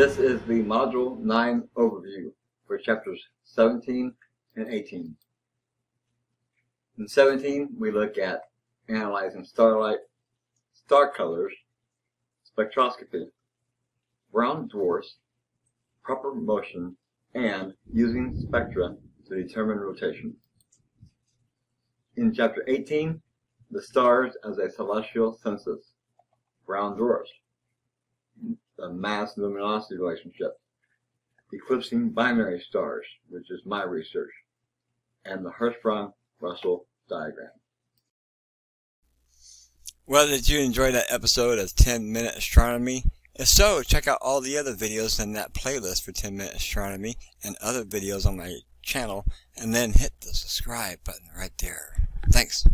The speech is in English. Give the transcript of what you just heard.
This is the Module 9 overview for chapters 17 and 18. In 17, we look at analyzing starlight, star colors, spectroscopy, brown dwarfs, proper motion, and using spectra to determine rotation. In chapter 18, the stars as a celestial census, brown dwarfs, the mass luminosity relationship, eclipsing binary stars, which is my research, and the Hertzsprung-Russell diagram. Well, did you enjoy that episode of 10 Minute Astronomy? If so, check out all the other videos in that playlist for 10 Minute Astronomy and other videos on my channel, and then hit the subscribe button right there. Thanks.